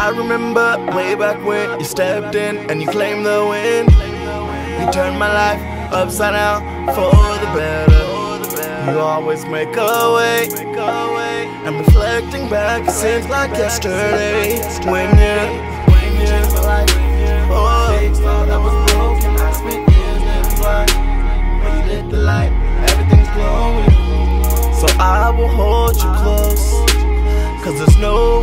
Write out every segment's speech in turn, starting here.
I remember way back when you stepped in and you claimed the win. You turned my life upside down for the better. You always make a way. And reflecting back, it seems like yesterday when you, life. Oh, was broken. I spent years. When you lit the light, everything's glowing. So I will hold you close. Cause there's no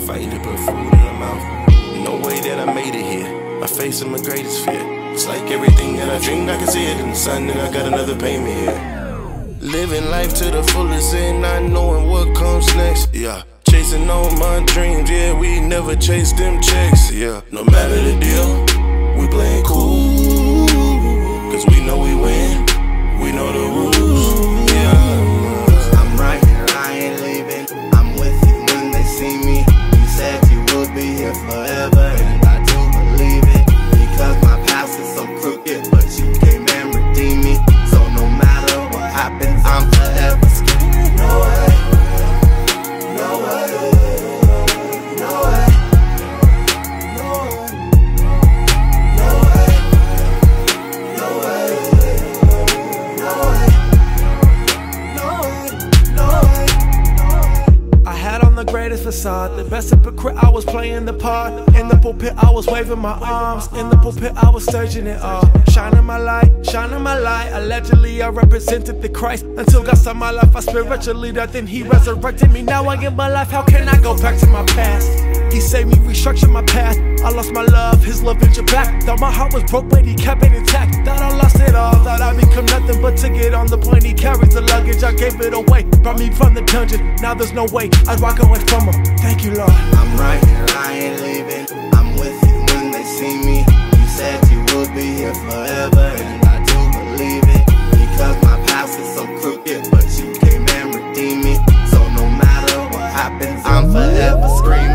Mama fighting to put food in her mouth. No way that I made it here. I face my greatest fear. It's like everything that I dreamed, I can see it in the sun, and I got another payment here. Living life to the fullest and not knowing what comes next. Yeah. Chasing all my dreams, yeah, we never chase them checks, yeah. No matter the deal, we playing cool. Cause we know we win, greatest facade, the best hypocrite. I was playing the part. In the pulpit, I was waving my arms. In the pulpit, I was surging it all. Shining my light, shining my light. Allegedly, I represented the Christ. Until God saw my life, I spiritually died. Then He resurrected me. Now I give my life. How can I go back to my past? He saved me, restructured my path. I lost my love, His love ventured back. Thought my heart was broke, but He kept it intact. Thought I lost it all. Thought I'd become nothing but to get on the plane, he carries the luggage. I gave it away, brought me from the dungeon. Now there's no way I'd walk away from him. Thank you, Lord. I'm right here, I ain't leaving. I'm with you when they see me. You said you would be here forever, and I do believe it. Because my past is so crooked, but you came and redeemed me. So no matter what happens, I'm forever screaming.